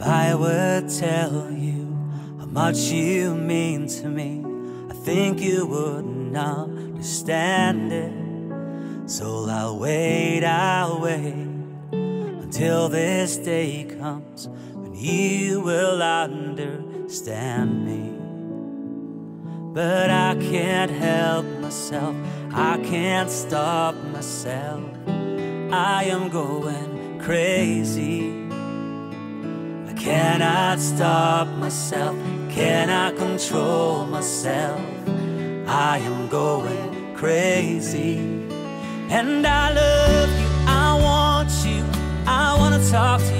I would tell you how much you mean to me, I think you wouldn't understand it. So I'll wait, I'll wait until this day comes when you will understand me. But I can't help myself, I can't stop myself. I am going crazy. I cannot stop myself, cannot control myself. I am going crazy. And I love you, I want you, I wanna talk to you.